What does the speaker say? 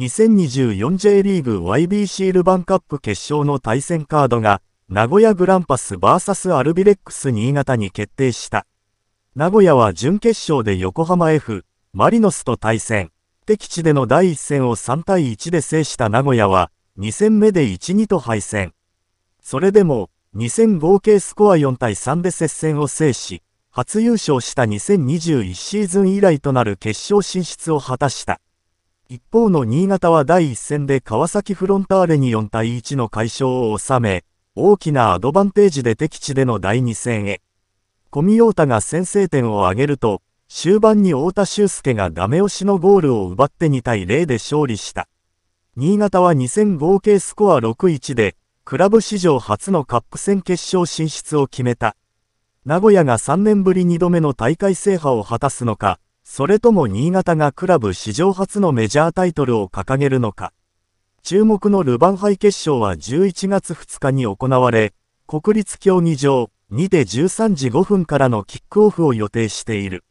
2024J リーグ YBC ルヴァンカップ決勝の対戦カードが、名古屋グランパス VS アルビレックス新潟に決定した。名古屋は準決勝で横浜 F、マリノスと対戦。敵地での第1戦を3対1で制した名古屋は、2戦目で1-2と敗戦。それでも、2戦合計スコア4対3で接戦を制し、初優勝した2021シーズン以来となる決勝進出を果たした。一方の新潟は第一戦で川崎フロンターレに4対1の快勝を収め、大きなアドバンテージで敵地での第2戦へ。小見陽太が先制点を挙げると、終盤に太田修介がダメ押しのゴールを奪って2対0で勝利した。新潟は2戦合計スコア6-1で、クラブ史上初のカップ戦決勝進出を決めた。名古屋が3年ぶり2度目の大会制覇を果たすのか、それとも新潟がクラブ史上初のメジャータイトルを掲げるのか。注目のルヴァン杯決勝は11月2日に行われ、国立競技場2で13時5分からのキックオフを予定している。